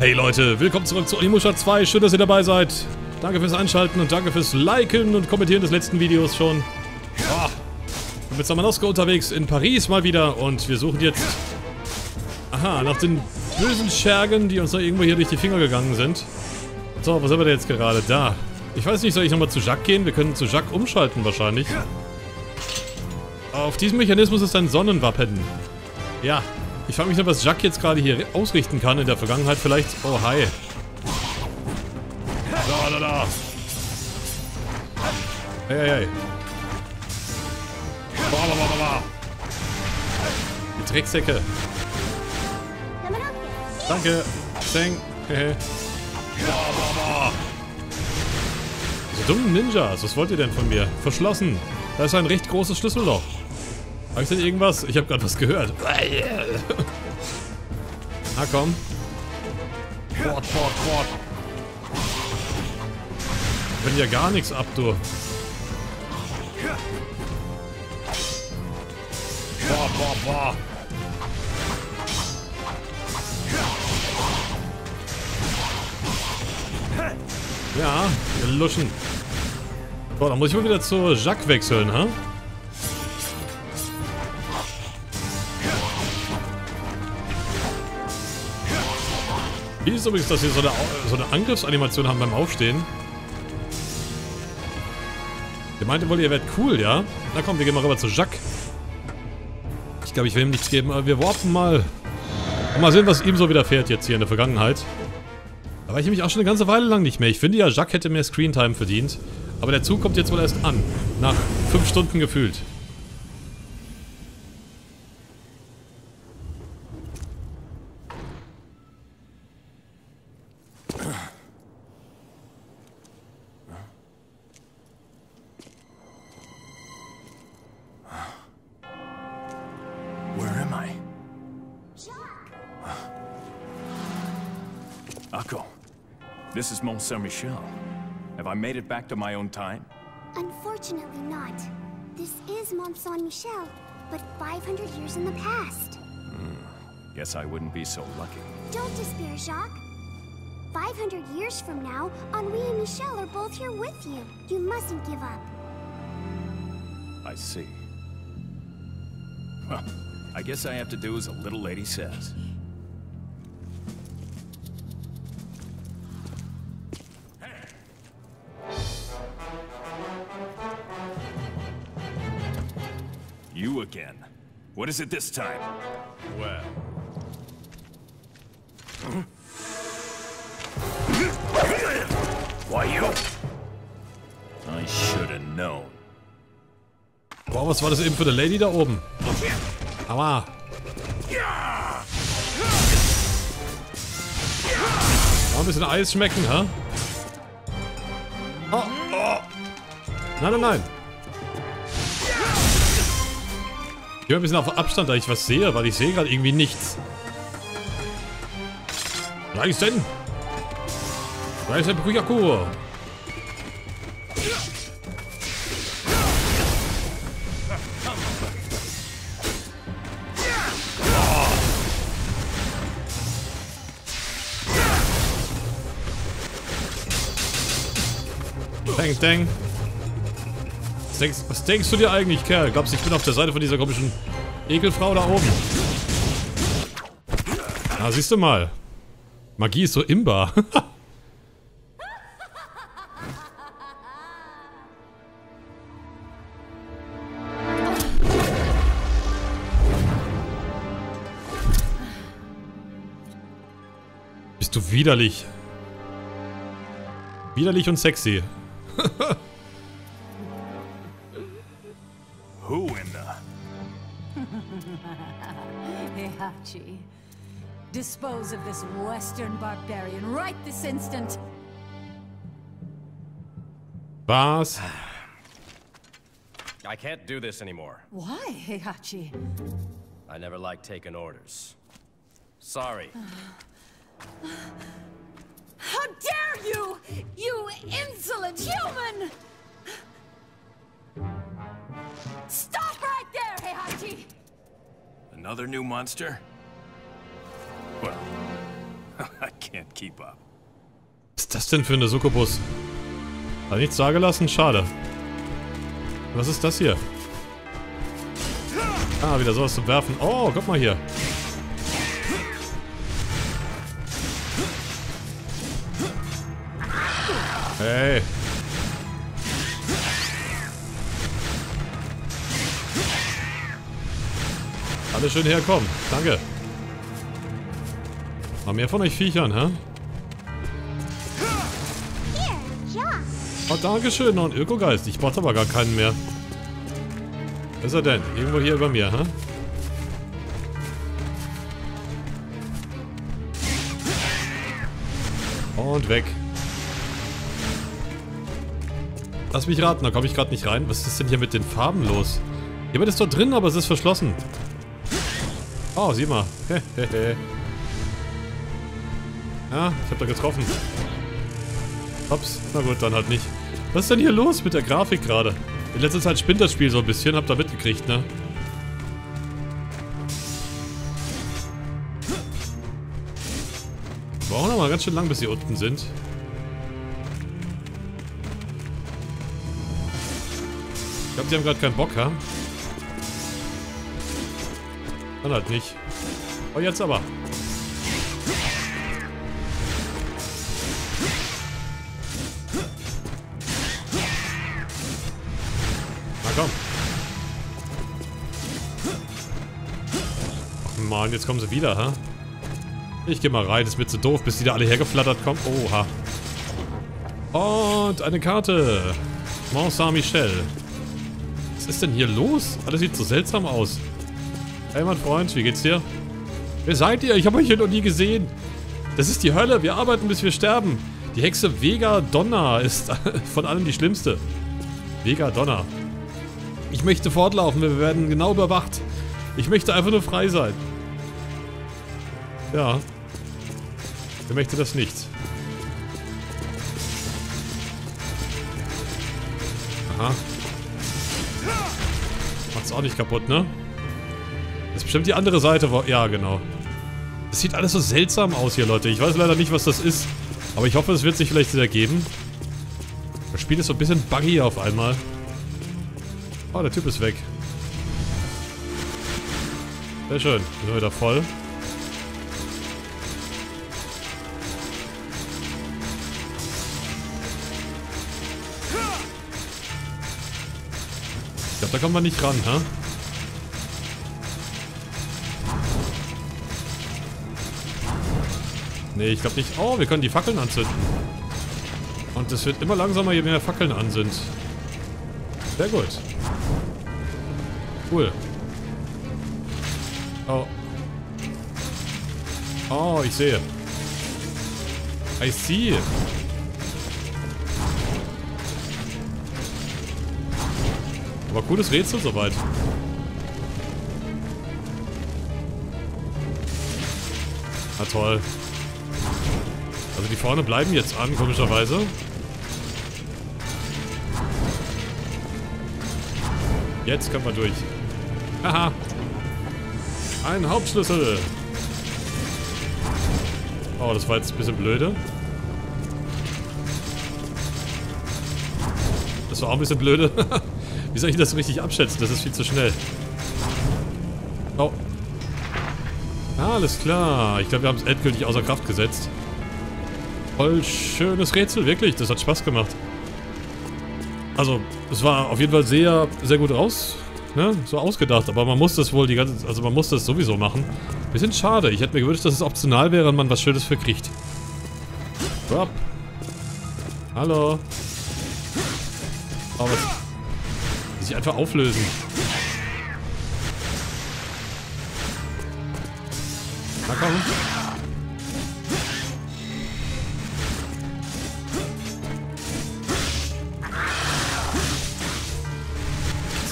Hey Leute, willkommen zurück zu Onimusha 2. Schön, dass ihr dabei seid. Danke fürs Einschalten und danke fürs Liken und Kommentieren des letzten Videos schon. Oh, ich bin mit Samanosko unterwegs in Paris mal wieder und wir suchen jetzt... Aha, nach den bösen Schergen, die uns noch irgendwo hier durch die Finger gegangen sind. So, wo sind wir denn jetzt gerade? Da. Ich weiß nicht, soll ich nochmal zu Jacques gehen? Wir können zu Jacques umschalten wahrscheinlich. Auf diesem Mechanismus ist ein Sonnenwappen. Ja, ich frage mich nur, was Jacques jetzt gerade hier ausrichten kann in der Vergangenheit. Vielleicht... Oh, hi. Da, da, da. Hey, hey, hey. Die Drecksäcke. Danke. Zeng. So dummen Ninjas. Was wollt ihr denn von mir? Verschlossen. Da ist ein recht großes Schlüsselloch. Habe ich denn irgendwas? Ich habe gerade was gehört. Na komm. Fort, fort, fort. Wenn ja gar nichts ab, du. Boah, boah, boah. Ja, wir luschen. Boah, dann muss ich mal wieder zu Jacques wechseln, ha? Huh? Wie ist übrigens, dass wir so eine, so eine Angriffsanimation haben beim Aufstehen. Ihr meinte wohl, ihr werdet cool, ja? Na komm, wir gehen mal rüber zu Jacques. Ich glaube, ich will ihm nichts geben, aber wir warpen mal. Mal sehen, was ihm so widerfährt jetzt hier in der Vergangenheit. Da war ich nämlich auch schon eine ganze Weile lang nicht mehr. Ich finde ja, Jacques hätte mehr Screentime verdient. Aber der Zug kommt jetzt wohl erst an. Nach fünf Stunden gefühlt. This is Mont Saint-Michel. Have I made it back to my own time? Unfortunately not. This is Mont Saint-Michel, but 500 years in the past. Hmm. Guess I wouldn't be so lucky. Don't despair, Jacques. 500 years from now, Henri and Michel are both here with you. You mustn't give up. I see. Well, I guess I have to do as a little lady says. Again. What is it this time? Well... Why you? I should have known. Boah, was war das eben für eine Lady da oben? Aua. Mal ein bisschen Eis schmecken, hä? Oh, oh. Nein, nein, nein. Ich bin ein bisschen auf Abstand, da ich was sehe, weil ich sehe gerade irgendwie nichts. Reisen! Reisen Brüyakur! Dang, dang denkst, was denkst du dir eigentlich, Kerl? Glaubst du, ich bin auf der Seite von dieser komischen Ekelfrau da oben? Na, siehst du mal. Magie ist so imbar. Bist du widerlich. Widerlich und sexy. Heihachi. Dispose of this western barbarian right this instant. Boss. I can't do this anymore. Why, Heihachi? I never liked taking orders. Sorry. How dare you! You insolent human! Stop right there, Heihachi! Another new monster? Well, I can't keep up. Was ist das denn für eine Succubus? Hat nichts da gelassen? Schade. Was ist das hier? Ah, wieder sowas zum Werfen. Oh, guck mal hier. Hey. Alle schön herkommen. Danke. Mal mehr von euch Viechern, hä? Oh, Dankeschön, noch ein Ökogeist. Ich brauche aber gar keinen mehr. Wo ist er denn? Irgendwo hier über mir, hä? Und weg. Lass mich raten, da komme ich gerade nicht rein. Was ist denn hier mit den Farben los? Jemand ist dort drin, aber es ist verschlossen. Oh, sieh mal. ja, ich habe da getroffen. Ups, na gut, dann halt nicht. Was ist denn hier los mit der Grafik gerade? In letzter Zeit spinnt das Spiel so ein bisschen, habt ihr mitgekriegt, ne? Brauchen noch mal ganz schön lang, bis sie unten sind. Ich glaube, die haben gerade keinen Bock, ha? Dann halt nicht. Oh, jetzt aber. Na komm. Ach Mann, jetzt kommen sie wieder, ha? Ich geh mal rein, ist mir zu doof, bis die da alle hergeflattert kommen. Oha. Und eine Karte. Mont Saint-Michel. Was ist denn hier los? Alles sieht so seltsam aus. Hey, mein Freund, wie geht's dir? Wer seid ihr? Ich habe euch hier noch nie gesehen. Das ist die Hölle. Wir arbeiten, bis wir sterben. Die Hexe Vega Donna ist von allen die schlimmste. Vega Donna. Ich möchte fortlaufen. Wir werden genau überwacht. Ich möchte einfach nur frei sein. Ja. Wer möchte das nicht? Aha. Macht's auch nicht kaputt, ne? Das ist bestimmt die andere Seite. Wo ja, genau. Es sieht alles so seltsam aus hier, Leute. Ich weiß leider nicht, was das ist. Aber ich hoffe, es wird sich vielleicht wieder geben. Das Spiel ist so ein bisschen buggy auf einmal. Oh, der Typ ist weg. Sehr schön. Wir sind wieder voll. Ich glaube, da kommen wir nicht ran, hä? Nee, ich glaube nicht. Oh, wir können die Fackeln anzünden. Und es wird immer langsamer, je mehr Fackeln an sind. Sehr gut. Cool. Oh. Oh, ich sehe. I see. Aber cooles Rätsel soweit. Na toll. Also die vorne bleiben jetzt an, komischerweise. Jetzt können wir durch. Haha. Ein Hauptschlüssel. Oh, das war jetzt ein bisschen blöde. Das war auch ein bisschen blöde. Wie soll ich das richtig abschätzen? Das ist viel zu schnell. Oh. Alles klar. Ich glaube, wir haben es endgültig außer Kraft gesetzt. Voll schönes Rätsel, wirklich. Das hat Spaß gemacht. Also, es war auf jeden Fall sehr, sehr gut raus, ne, so ausgedacht. Aber man muss das wohl die ganze, also man muss das sowieso machen. Bisschen schade. Ich hätte mir gewünscht, dass es optional wäre und man was Schönes für kriegt. Drop. Hallo. Oh, was? Die sich einfach auflösen.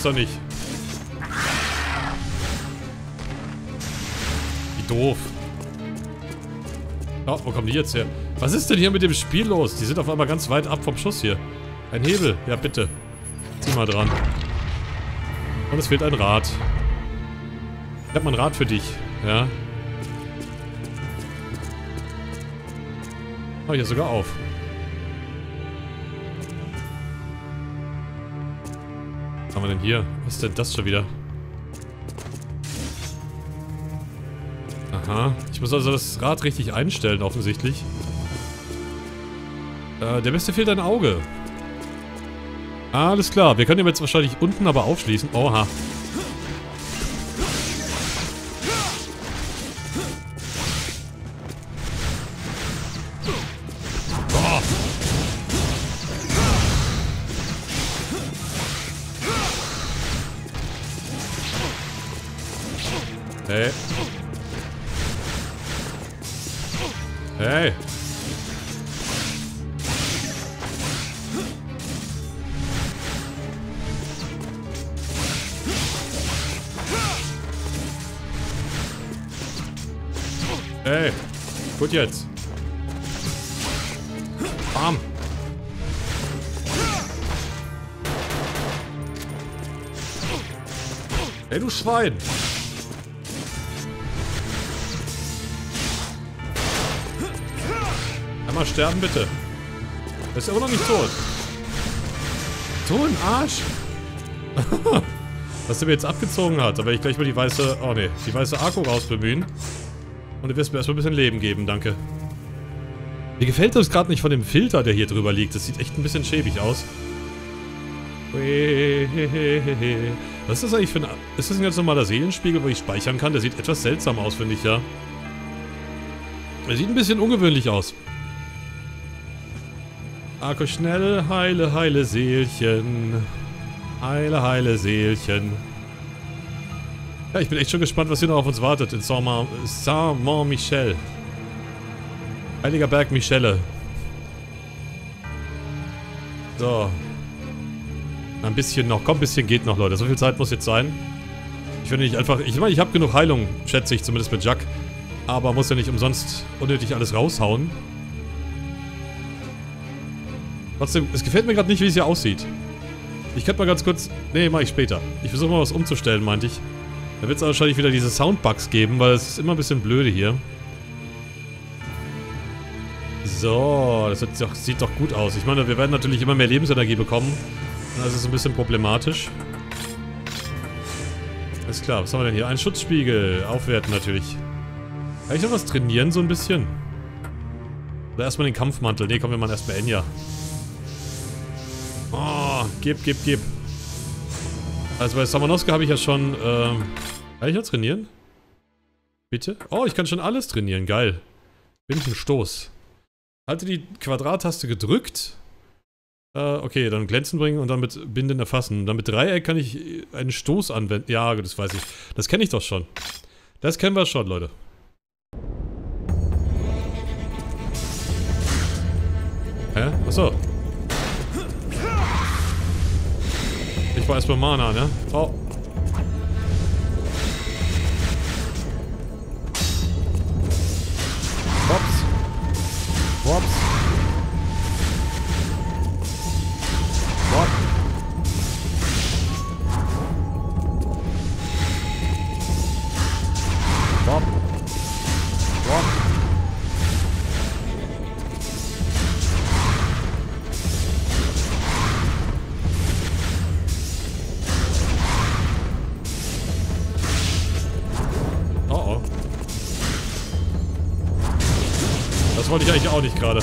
Doch nicht. Wie doof. Oh, wo kommen die jetzt her? Was ist denn hier mit dem Spiel los? Die sind auf einmal ganz weit ab vom Schuss hier. Ein Hebel. Ja, bitte. Zieh mal dran. Und es fehlt ein Rad. Ich hab mal ein Rad für dich. Ja. Oh, hier sogar auf. Haben wir denn hier? Was ist denn das schon wieder? Aha. Ich muss also das Rad richtig einstellen, offensichtlich. Äh, der Beste fehlt ein Auge. Alles klar. Wir können ihn jetzt wahrscheinlich unten aber aufschließen. Oha. Hey. Hey. Hey. Gut jetzt. Bam. Ey, du Schwein. Sterben, bitte. Er ist aber noch nicht tot. So ein Arsch. Was der mir jetzt abgezogen hat. Da werde ich gleich mal die weiße... Oh ne, die weiße Akku rausbemühen. Und du wirst mir erstmal ein bisschen Leben geben, danke. Mir gefällt das gerade nicht von dem Filter, der hier drüber liegt. Das sieht echt ein bisschen schäbig aus. Was ist das eigentlich für ein... Ist das ein ganz normaler Seelenspiegel, wo ich speichern kann? Der sieht etwas seltsam aus, finde ich, ja. Er sieht ein bisschen ungewöhnlich aus. Akku schnell, heile, heile Seelchen. Heile, heile Seelchen. Ja, ich bin echt schon gespannt, was hier noch auf uns wartet in Saint-Mont-Michel. Heiliger Berg Michelle. So. Ein bisschen noch. Komm, ein bisschen geht noch, Leute. So viel Zeit muss jetzt sein. Ich finde nicht einfach... Ich meine, ich habe genug Heilung, schätze ich, zumindest mit Jack. Aber muss ja nicht umsonst unnötig alles raushauen. Trotzdem, es gefällt mir gerade nicht, wie es hier aussieht. Ich könnte mal ganz kurz... Nee, mache ich später. Ich versuche mal was umzustellen, meinte ich. Da wird es wahrscheinlich wieder diese Soundbugs geben, weil es ist immer ein bisschen blöde hier. So, das sieht doch, sieht doch gut aus. Ich meine, wir werden natürlich immer mehr Lebensenergie bekommen. Das ist ein bisschen problematisch. Alles klar, was haben wir denn hier? Ein Schutzspiegel. Aufwerten natürlich. Kann ich noch was trainieren, so ein bisschen? Oder erstmal den Kampfmantel. Ne, kommen wir mal erstmal Enya. Gib, gib, gib. Also bei Samanoska habe ich ja schon, ähm... Kann ich noch trainieren? Bitte? Oh, ich kann schon alles trainieren. Geil. Bin ich ein Stoß. Halte die Quadrattaste gedrückt. Äh, okay, dann glänzen bringen und dann mit Binden erfassen. Dann mit Dreieck kann ich einen Stoß anwenden. Ja, das weiß ich. Das kenne ich doch schon. Das kennen wir schon, Leute. Hä? Achso. Ich war erstmal Mana, ne? Oh. Gerade.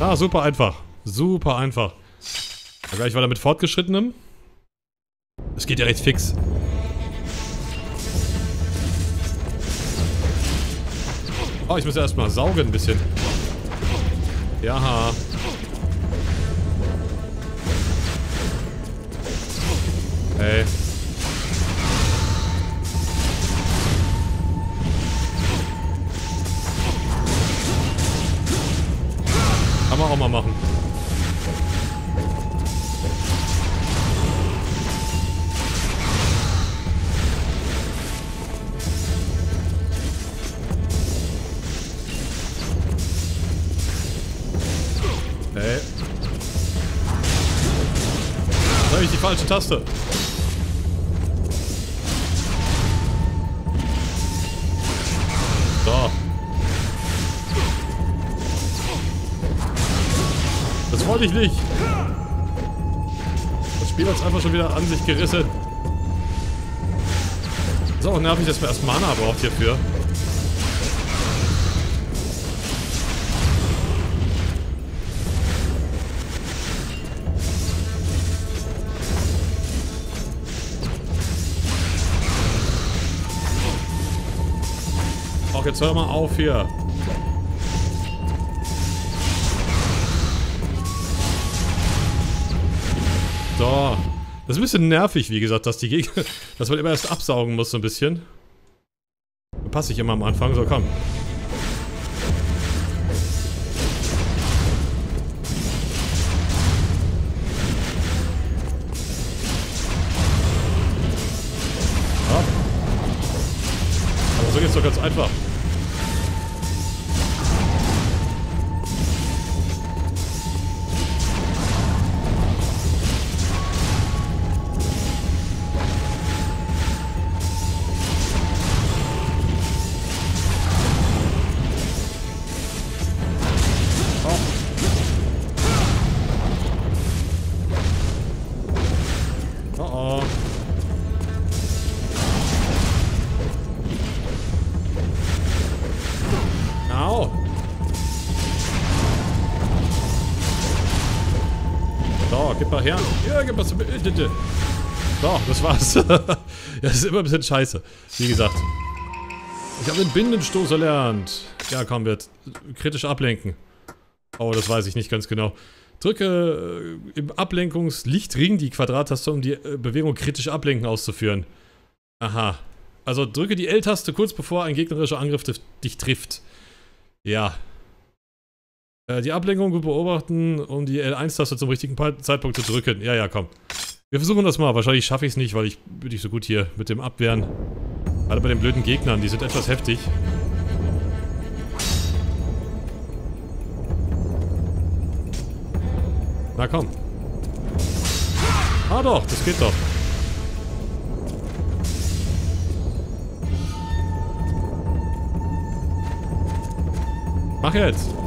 Ah, super einfach. Super einfach. Aber gleich weiter mit Fortgeschrittenem. Es geht ja recht fix. Oh, ich muss ja erstmal saugen ein bisschen. Ja. Falsche Taste. So. Das wollte ich nicht. Das Spiel hat es einfach schon wieder an sich gerissen. Ist auch nervig, dass man erst Mana braucht hierfür. Auch jetzt hör mal auf hier. So. Das ist ein bisschen nervig, wie gesagt, dass die Gegner, dass man immer erst absaugen muss so ein bisschen. Da passe ich immer am Anfang. So, komm. Aber so geht's doch ganz einfach. Mal her. Ja, gib zu bitte. So, das war's. das ist immer ein bisschen scheiße. Wie gesagt. Ich habe den Bindenstoß erlernt. Ja, komm, wird kritisch ablenken. Oh, das weiß ich nicht ganz genau. Drücke äh, im Ablenkungslichtring die Quadrattaste, um die äh, Bewegung kritisch ablenken auszuführen. Aha. Also drücke die L-Taste kurz bevor ein gegnerischer Angriff dich trifft. Ja. Äh, die Ablenkung gut beobachten, um die L1-Taste zum richtigen Zeitpunkt zu drücken. Ja, ja, komm. Wir versuchen das mal. Wahrscheinlich schaffe ich es nicht, weil ich bin nicht so gut hier mit dem Abwehren. Gerade bei den blöden Gegnern, die sind etwas heftig. Na komm. Ah doch, das geht doch. Mach jetzt.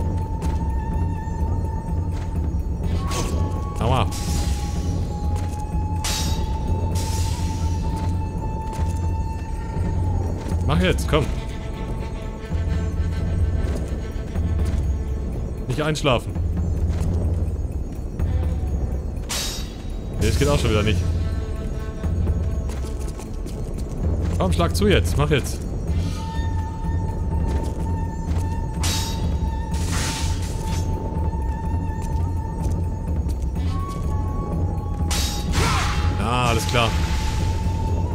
Aua. Mach jetzt, komm. Nicht einschlafen. Nee, das geht auch schon wieder nicht. Komm, schlag zu jetzt. Mach jetzt. Ah, alles klar.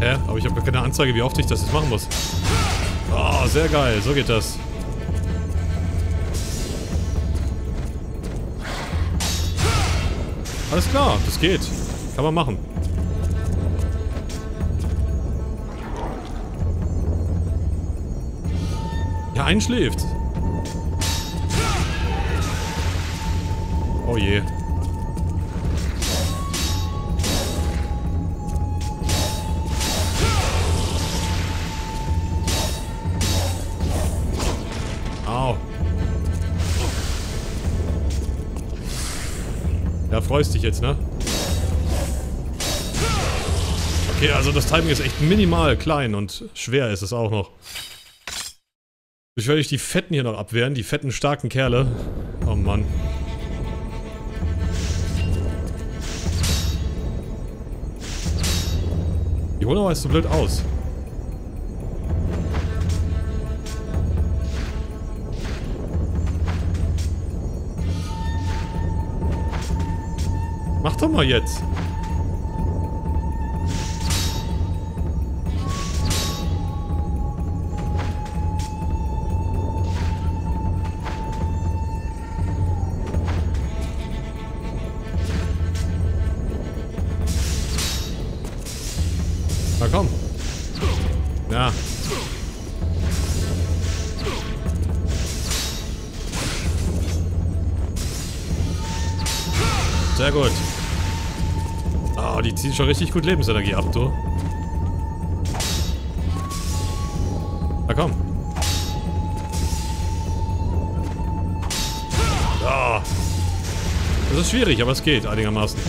Hä? Aber ich habe gar keine Anzeige, wie oft ich das jetzt machen muss. Oh, sehr geil. So geht das. Alles klar, das geht. Kann man machen. Ja, einschläft. Oh je. Freust dich jetzt, ne? Okay, also das Timing ist echt minimal klein und schwer ist es auch noch. Ich werde die Fetten hier noch abwehren, die fetten, starken Kerle. Oh Mann. Die holen aber jetzt so blöd aus. Mach doch mal jetzt. Na komm. Ja. Sehr gut. Ah, die ziehen schon richtig gut Lebensenergie ab, du. Na komm. Ja. Das ist schwierig, aber es geht einigermaßen.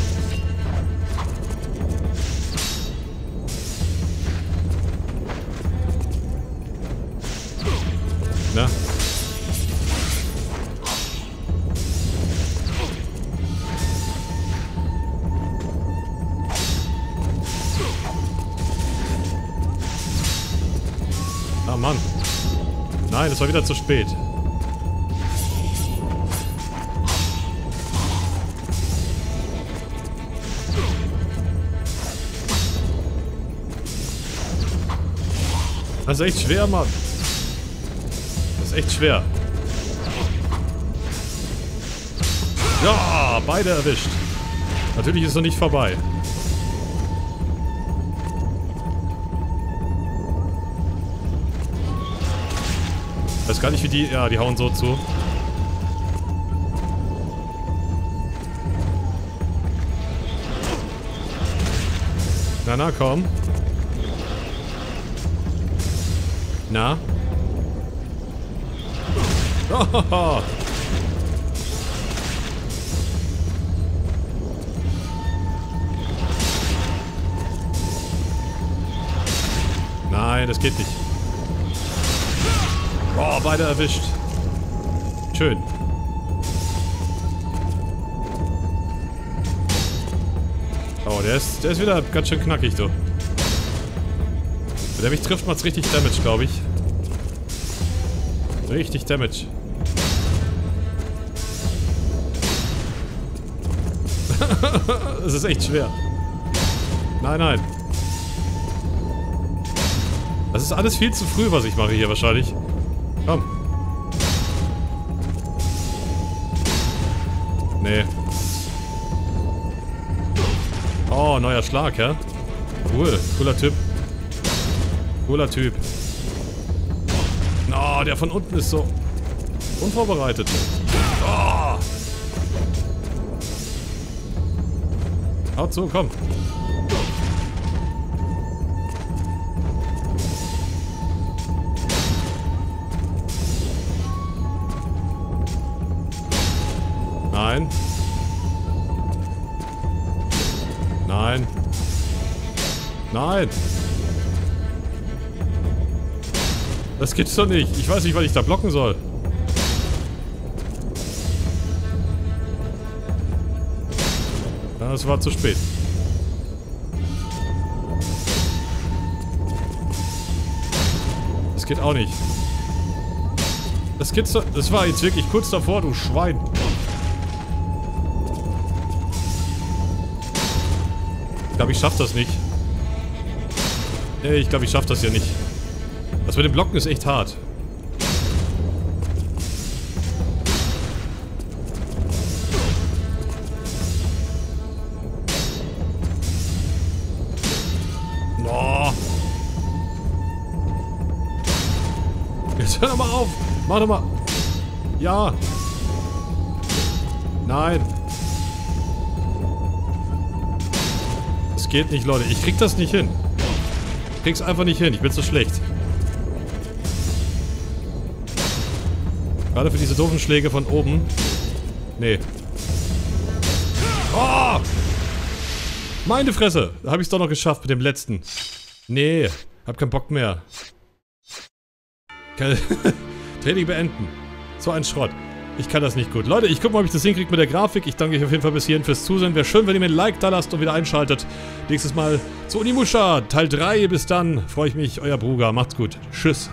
Ah, Mann. Nein, es war wieder zu spät. Das ist echt schwer, Mann. Das ist echt schwer. Ja, beide erwischt. Natürlich ist noch nicht vorbei. Weiß gar nicht, wie die... Ja, die hauen so zu. Na, na, komm. Na? Oh, Nein, das geht nicht. Oh, beide erwischt. Schön. Oh, der ist, der ist wieder ganz schön knackig, du. Wenn der mich trifft, macht's richtig Damage, glaube ich. Richtig Damage. Es ist echt schwer. Nein, nein. Das ist alles viel zu früh, was ich mache hier wahrscheinlich. Komm. Nee. Oh, neuer Schlag, ja? Cool. Cooler Typ. Cooler Typ. Oh, der von unten ist so unvorbereitet. Oh. Haut zu, komm. Nein. Das gibt's doch nicht. Ich weiß nicht, was ich da blocken soll. Das war zu spät. Das geht auch nicht. Das geht's doch... Das war jetzt wirklich kurz davor, du Schwein. Ich glaube, ich schaff das nicht. Nee, ich glaube, ich schaff das ja nicht. Das mit dem Blocken ist echt hart. Jetzt hör doch mal auf. Mach doch mal. Ja. Nein. Es geht nicht, Leute. Ich krieg das nicht hin. Krieg's einfach nicht hin. Ich bin zu schlecht. Gerade für diese doofen Schläge von oben. Nee. Oh! Meine Fresse! Da habe ich es doch noch geschafft mit dem letzten. Nee, hab keinen Bock mehr. Training beenden. So ein Schrott. Ich kann das nicht gut. Leute, ich gucke mal, ob ich das hinkriege mit der Grafik. Ich danke euch auf jeden Fall bis hierhin fürs Zusehen. Wäre schön, wenn ihr mir ein Like da lasst und wieder einschaltet. Nächstes Mal zu Unimusha, Teil 3. Bis dann. Freue ich mich. Euer Bruder. Macht's gut. Tschüss.